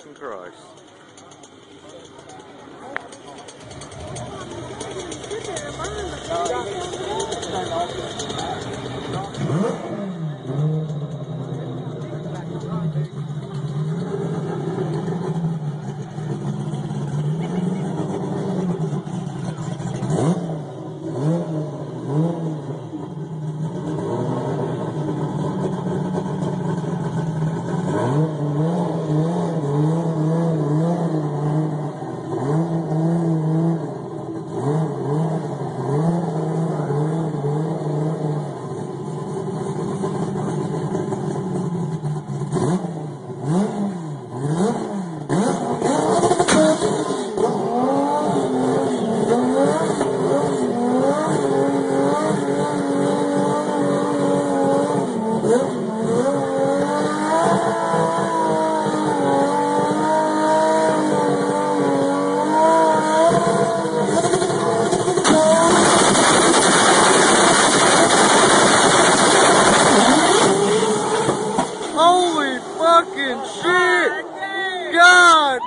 Martin Christ. She got